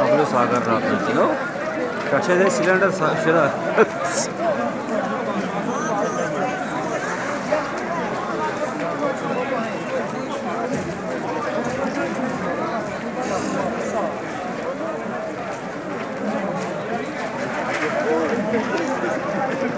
Abla sagar rahatlıcı no? Kaçede silindir şura.